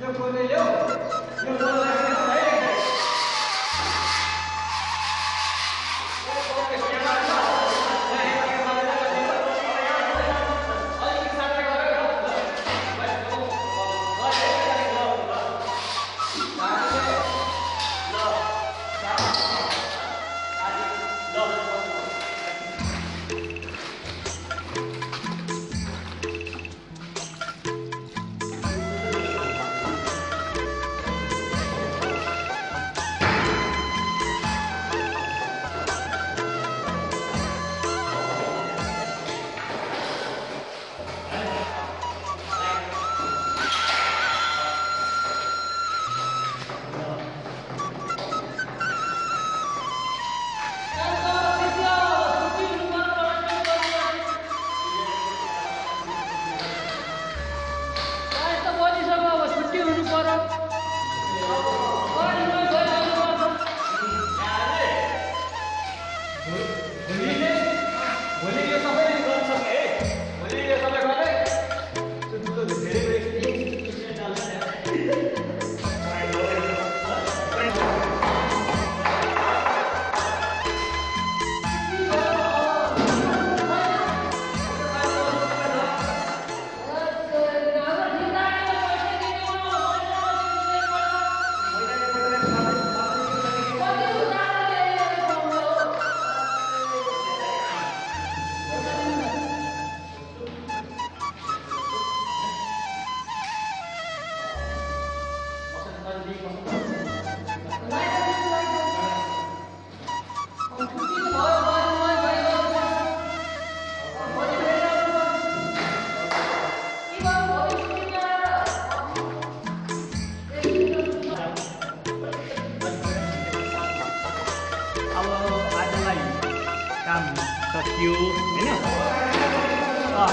Eu vou melhor. Eu vou काम सकियो होइन अँ,